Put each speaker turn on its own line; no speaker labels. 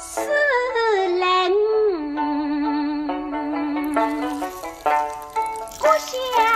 四人，故乡。